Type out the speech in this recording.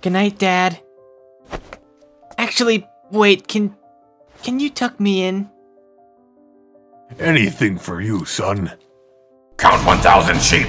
Good night, Dad. Actually, wait, can can you tuck me in? Anything for you, son. Count 1,000 sheep.